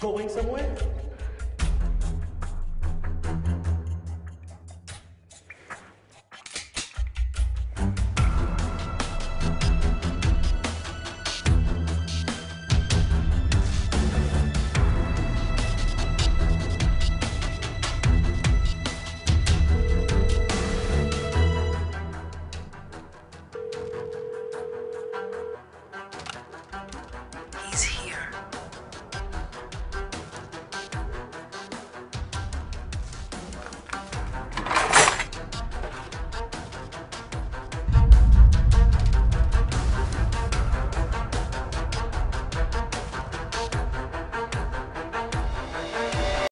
Going somewhere?